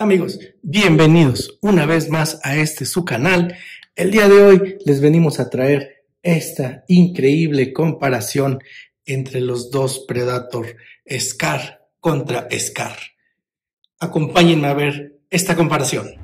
Amigos, bienvenidos una vez más a este su canal. El día de hoy les venimos a traer esta increíble comparación entre los dos Predator Scar contra Scar. Acompáñenme a ver esta comparación.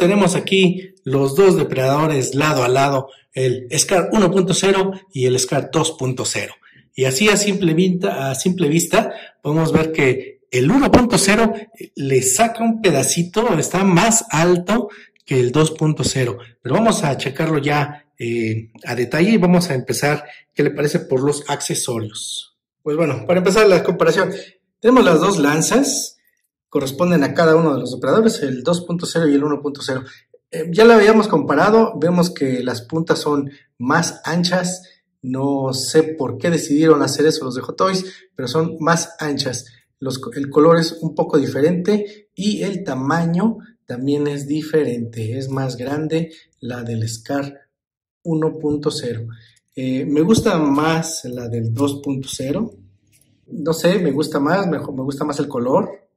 Tenemos aquí, los dos depredadores lado a lado, el SCAR 1.0 y el SCAR 2.0. Y así a simple, vista, podemos ver que el 1.0 le saca un pedacito, está más alto que el 2.0. Pero vamos a checarlo ya eh, a detalle y vamos a empezar, ¿qué le parece? Por los accesorios. Pues bueno, para empezar la comparación, tenemos las dos lanzas, corresponden a cada uno de los operadores, el 2.0 y el 1.0. Eh, ya lo habíamos comparado, vemos que las puntas son más anchas, no sé por qué decidieron hacer eso los de Hot Toys, pero son más anchas. el color es un poco diferente y el tamaño también es diferente, es más grande la del Scar 1.0. Eh, me gusta más la del 2.0, no sé, me gusta más, mejor, me gusta más el color,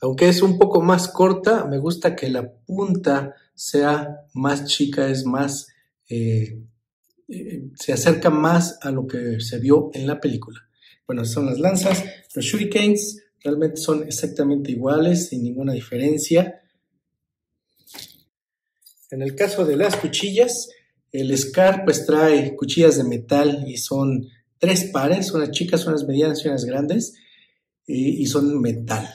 aunque es un poco más corta, me gusta que la punta sea más chica, es más, eh, eh, se acerca más a lo que se vio en la película. Bueno, son las lanzas, los shurikens realmente son exactamente iguales, sin ninguna diferencia. En el caso de las cuchillas, el Scar pues trae cuchillas de metal y son tres pares, unas chicas, unas medianas y unas grandes, y son metal.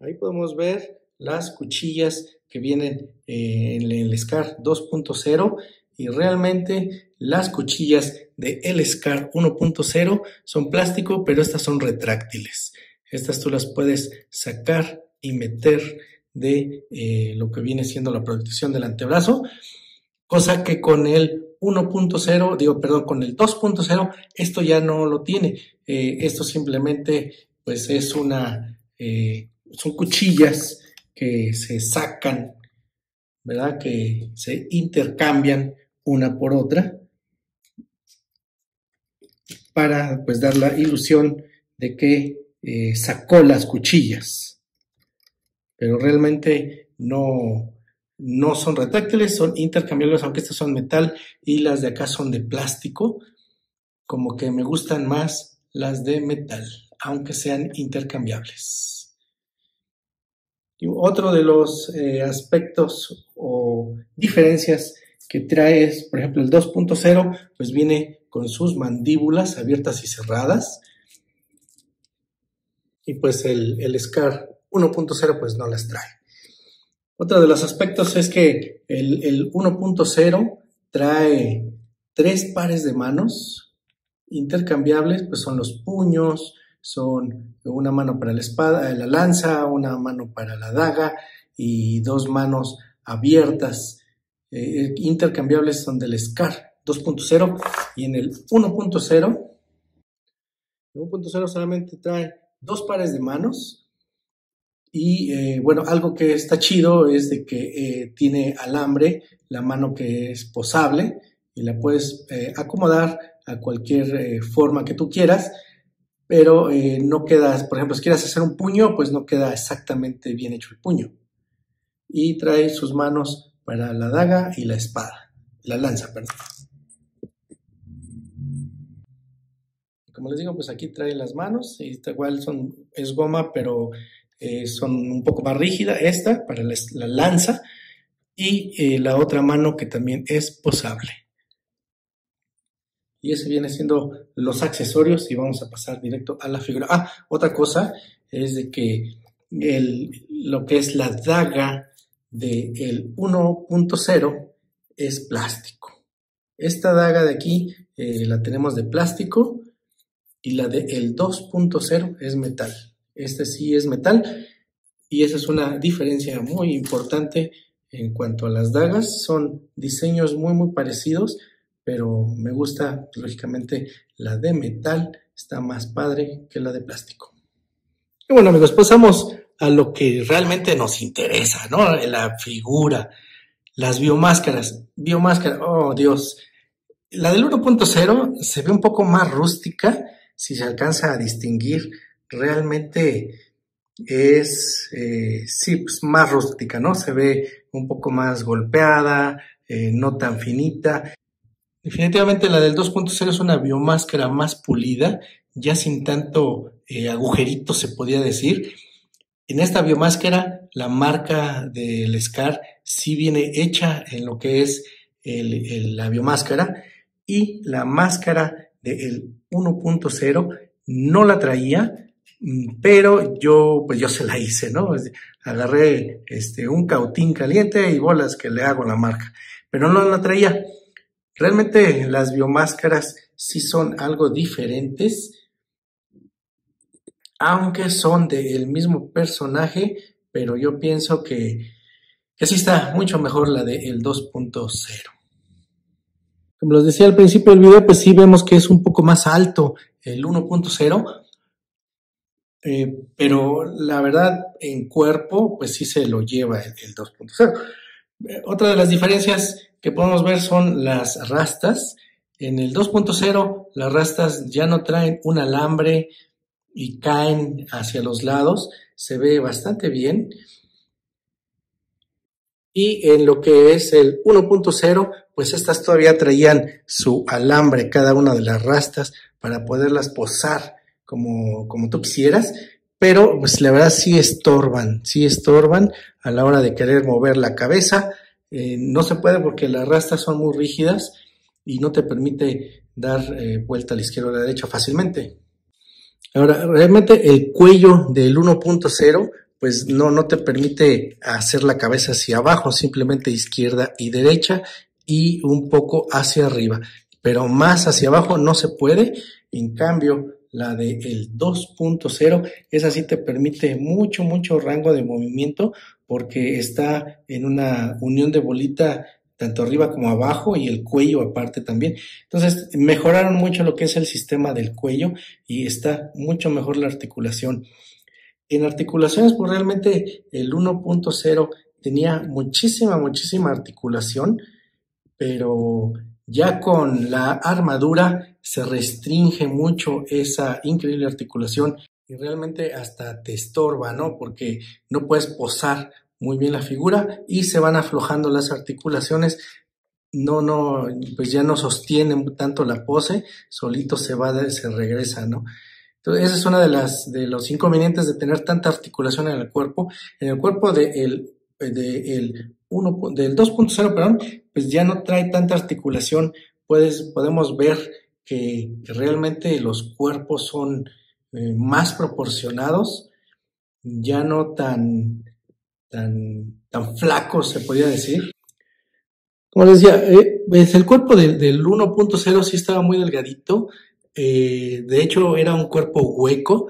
Ahí podemos ver las cuchillas que vienen eh, en el SCAR 2.0 y realmente las cuchillas de el SCAR 1.0 son plástico, pero estas son retráctiles. Estas tú las puedes sacar y meter de eh, lo que viene siendo la protección del antebrazo, cosa que con el 1.0, digo, perdón, con el 2.0, esto ya no lo tiene. Eh, esto simplemente, pues, es una son cuchillas que se sacan, ¿verdad? Que se intercambian una por otra para pues dar la ilusión de que eh, sacó las cuchillas. Pero realmente no, no son retráctiles, son intercambiables, aunque estas son metal y las de acá son de plástico. Como que me gustan más las de metal, aunque sean intercambiables. Otro de los eh, aspectos o diferencias que trae es, por ejemplo, el 2.0, pues viene con sus mandíbulas abiertas y cerradas. Y pues el, el SCAR 1.0 pues no las trae. Otro de los aspectos es que el, el 1.0 trae tres pares de manos intercambiables, pues son los puños, son una mano para la espada, la lanza, una mano para la daga y dos manos abiertas, eh, intercambiables son del SCAR 2.0 y en el 1.0, el 1.0 solamente trae dos pares de manos y eh, bueno, algo que está chido es de que eh, tiene alambre, la mano que es posable y la puedes acomodar a cualquier forma que tú quieras pero eh, no queda, por ejemplo, si quieres hacer un puño, pues no queda exactamente bien hecho el puño. Y trae sus manos para la daga y la espada, la lanza, perdón. Como les digo, pues aquí trae las manos, y igual son, es goma, pero eh, son un poco más rígida, esta para la, lanza, y eh, la otra mano que también es posable. Y ese viene siendo los accesorios y vamos a pasar directo a la figura. Ah, otra cosa es de que el, lo que es la daga del 1.0 es plástico. Esta daga de aquí eh, la tenemos de plástico y la del 2.0 es metal. Este sí es metal. y esa es una diferencia muy importante en cuanto a las dagas. Son diseños muy, muy parecidos, pero me gusta, lógicamente, la de metal está más padre que la de plástico. Y bueno, amigos, pasamos a lo que realmente nos interesa, ¿no? La figura, las biomáscaras. Biomáscara, oh Dios. La del 1.0 se ve un poco más rústica, si se alcanza a distinguir. Realmente es, eh, sí, pues más rústica, ¿no? Se ve un poco más golpeada, eh, no tan finita. Definitivamente la del 2.0 es una biomáscara más pulida, ya sin tanto eh, agujerito se podía decir. En esta biomáscara, la marca del SCAR sí viene hecha en lo que es la biomáscara y la máscara del 1.0 no la traía, mm, pero yo, pues yo se la hice, ¿no? Agarré este, un cautín caliente y bolas que le hago la marca, pero no la traía. Realmente las biomáscaras sí son algo diferentes, aunque son del mismo personaje, pero yo pienso que, que sí está mucho mejor la del 2.0. Como les decía al principio del video, pues sí vemos que es un poco más alto el 1.0, eh, pero la verdad en cuerpo, pues sí se lo lleva el, el 2.0. Eh, otra de las diferencias que podemos ver son las rastas. En el 2.0 las rastas ya no traen un alambre y caen hacia los lados. Se ve bastante bien. Y en lo que es el 1.0, pues estas todavía traían su alambre, cada una de las rastas, para poderlas posar como, como tú quisieras. Pero pues la verdad sí estorban, sí estorban a la hora de querer mover la cabeza eh, no se puede porque las rastas son muy rígidas y no te permite dar eh, vuelta a la izquierda o a la derecha fácilmente. Ahora, realmente el cuello del 1.0 pues no, no te permite hacer la cabeza hacia abajo, simplemente izquierda y derecha y un poco hacia arriba, pero más hacia abajo no se puede. En cambio, la del 2.0, esa sí te permite mucho, mucho rango de movimiento porque está en una unión de bolita tanto arriba como abajo y el cuello aparte también. Entonces, mejoraron mucho lo que es el sistema del cuello y está mucho mejor la articulación. En articulaciones, pues realmente el 1.0 tenía muchísima, muchísima articulación, pero ya con la armadura se restringe mucho esa increíble articulación y realmente hasta te estorba, ¿no? Porque no puedes posar muy bien la figura y se van aflojando las articulaciones. No, no, pues ya no sostienen tanto la pose, solito se va, se regresa, ¿no? Entonces, esa es una de las, de los inconvenientes de tener tanta articulación en el cuerpo. En el cuerpo de de el uno, del 2.0, perdón, pues ya no trae tanta articulación. Puedes, podemos ver que, realmente los cuerpos son eh, más proporcionados, ya no tan, tan, tan flacos, se podría decir. Como les decía, eh, pues el cuerpo del 1.0 sí estaba muy delgadito, eh, de hecho era un cuerpo hueco,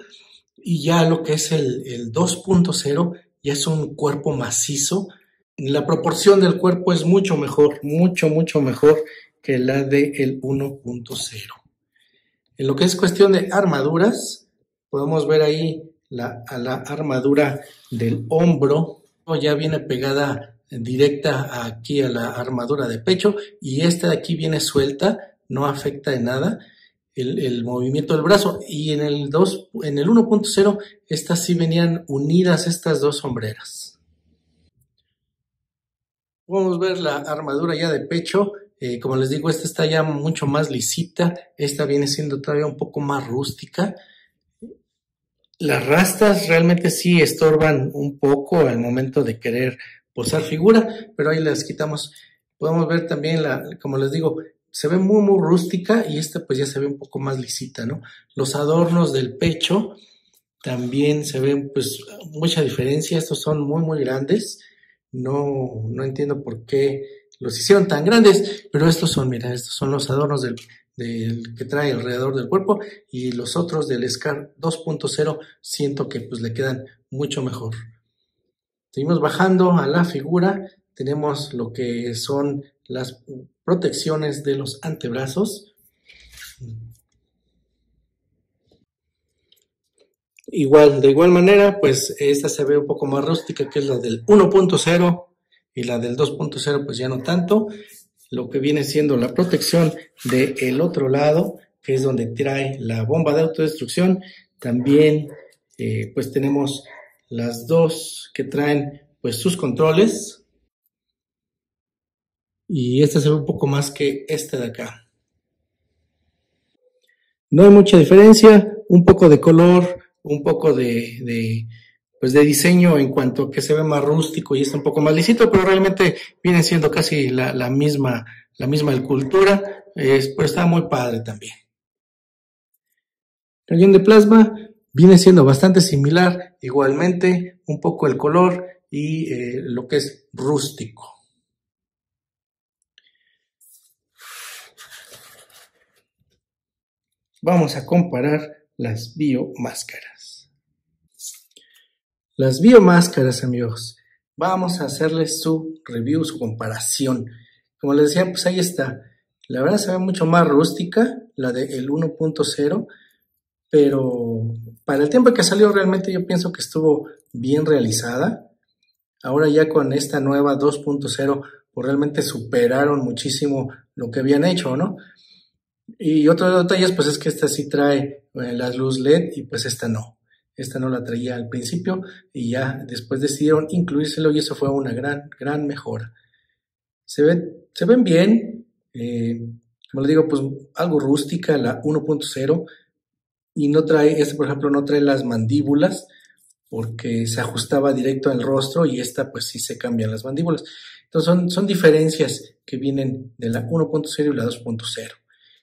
y ya lo que es el, el 2.0 ya es un cuerpo macizo. La proporción del cuerpo es mucho mejor, mucho, mucho mejor que la del 1.0. En lo que es cuestión de armaduras, podemos ver ahí la, la armadura del hombro, ya viene pegada directa aquí a la armadura de pecho y esta de aquí viene suelta, no afecta en nada el, movimiento del brazo. Y en el 2, en el 1.0, estas sí venían unidas estas dos sombreras. A ver la armadura ya de pecho. Eh, como les digo, esta está ya mucho más lisita. Esta viene siendo todavía un poco más rústica. Las rastas realmente sí estorban un poco al momento de querer posar figura, pero ahí las quitamos. Podemos ver también la, como les digo, se ve muy, muy rústica y esta pues ya se ve un poco más lisita, ¿no? Los adornos del pecho también se ven pues mucha diferencia, estos son muy, muy grandes. No, no entiendo por qué los hicieron tan grandes, pero estos son, mira, estos son los adornos que trae alrededor del cuerpo y los otros del SCAR 2.0 siento que pues le quedan mucho mejor. Seguimos bajando a la figura, tenemos lo que son las protecciones de los antebrazos. Igual, de igual manera, pues esta se ve un poco más rústica, que es la del 1.0 y la del 2.0, pues ya no tanto. Lo que viene siendo la protección del otro lado, que es donde trae la bomba de autodestrucción. También, eh, pues tenemos las dos que traen, pues sus controles. Y esta se un poco más que esta de acá. No hay mucha diferencia, un poco de color, un poco de, pues de diseño en cuanto que se ve más rústico y está un poco más lisito, pero realmente viene siendo casi la, misma, la misma escultura, es, pero está muy padre también. Cañón de plasma viene siendo bastante similar, igualmente un poco el color y eh, lo que es rústico. Vamos a comparar las biomáscaras. Las biomáscaras, amigos, vamos a hacerles su review, su comparación. Como les decía, pues ahí está. La verdad se ve mucho más rústica, la del 1.0, pero para el tiempo que salió realmente yo pienso que estuvo bien realizada. Ahora ya con esta nueva 2.0, pues realmente superaron muchísimo lo que habían hecho, ¿no? Y otro detalle, pues es que esta sí trae eh, las luz LED y pues esta no. Esta no la traía al principio y ya después decidieron incluírselo y eso fue una gran, gran mejora. Se, ven, se ven bien, eh, como les digo, pues algo rústica la 1.0 y no trae, este por ejemplo no trae las mandíbulas porque se ajustaba directo al rostro y esta pues sí se cambian las mandíbulas. Entonces son, son diferencias que vienen de la 1.0 y la 2.0.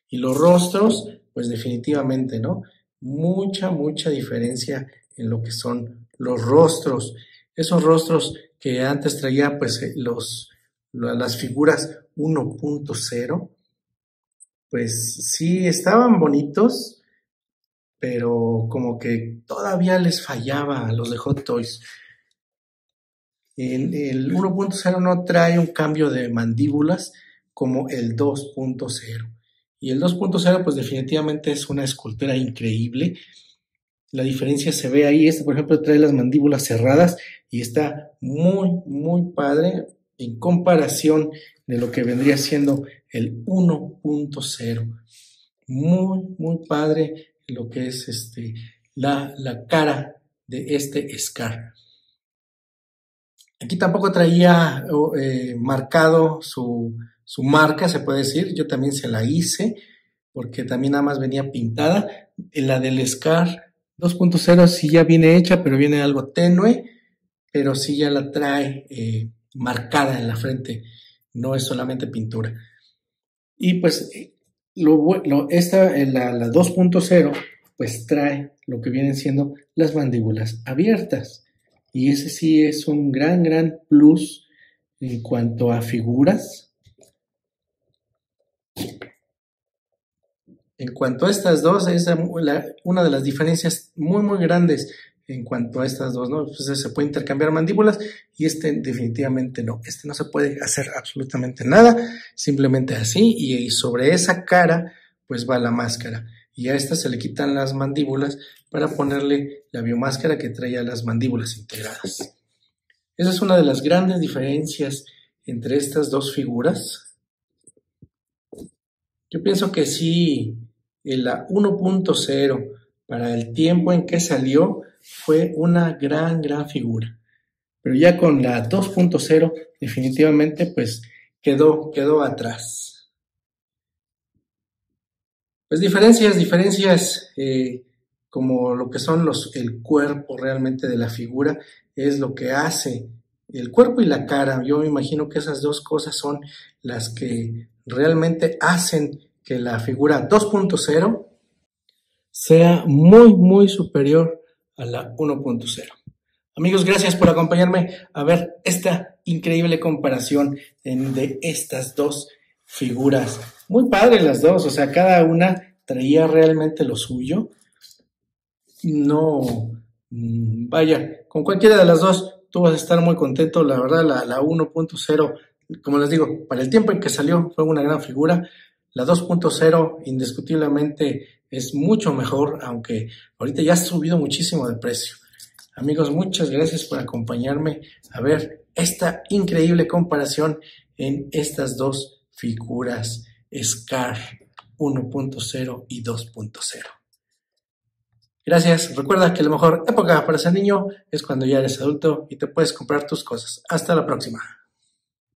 Y los rostros, pues definitivamente, ¿no? Mucha, mucha diferencia en lo que son los rostros. Esos rostros que antes traía, pues, eh, los, las figuras 1.0, pues sí estaban bonitos, pero como que todavía les fallaba a los de Hot Toys. El, el 1.0 no trae un cambio de mandíbulas como el 2.0. Y el 2.0 pues definitivamente es una escultura increíble. La diferencia se ve ahí, este por ejemplo trae las mandíbulas cerradas y está muy, muy padre en comparación de lo que vendría siendo el 1.0. Muy, muy padre lo que es este, la, la cara de este Scar. Aquí tampoco traía eh, marcado su, su marca, se puede decir. Yo también se la hice porque también nada más venía pintada. La del Scar 2.0 sí ya viene hecha, pero viene algo tenue, pero sí ya la trae eh, marcada en la frente, no es solamente pintura. Y pues lo, lo esta, la, la 2.0, pues trae lo que vienen siendo las mandíbulas abiertas. Y ese sí es un gran, gran plus en cuanto a figuras En cuanto a estas dos, es una de las diferencias muy, muy grandes en cuanto a estas dos, ¿no? Entonces se puede intercambiar mandíbulas y este definitivamente no. Este no se puede hacer absolutamente nada, simplemente así y sobre esa cara pues va la máscara. Y a esta se le quitan las mandíbulas para ponerle la biomáscara que traía las mandíbulas integradas. Esa es una de las grandes diferencias entre estas dos figuras. Yo pienso que sí, la 1.0 para el tiempo en que salió fue una gran, gran figura. Pero ya con la 2.0 definitivamente pues quedó, quedó atrás. Pues diferencias, diferencias eh, como lo que son los, el cuerpo realmente de la figura es lo que hace el cuerpo y la cara. Yo me imagino que esas dos cosas son las que realmente hacen que la figura 2.0 sea muy, muy superior a la 1.0. Amigos, gracias por acompañarme a ver esta increíble comparación de estas dos figuras. Muy padre las dos, o sea, cada una traía realmente lo suyo. No, mm, vaya, con cualquiera de las dos tú vas a estar muy contento. La verdad, la 1.0, como les digo, para el tiempo en que salió fue una gran figura. La 2.0 indiscutiblemente es mucho mejor, aunque ahorita ya ha subido muchísimo de precio. Amigos, muchas gracias por acompañarme a ver esta increíble comparación en estas dos figuras SCAR 1.0 y 2.0. Gracias. Recuerda que la mejor época para ser niño es cuando ya eres adulto y te puedes comprar tus cosas. Hasta la próxima.